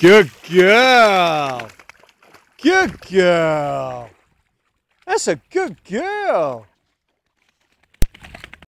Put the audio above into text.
Good girl. Good girl. That's a good girl.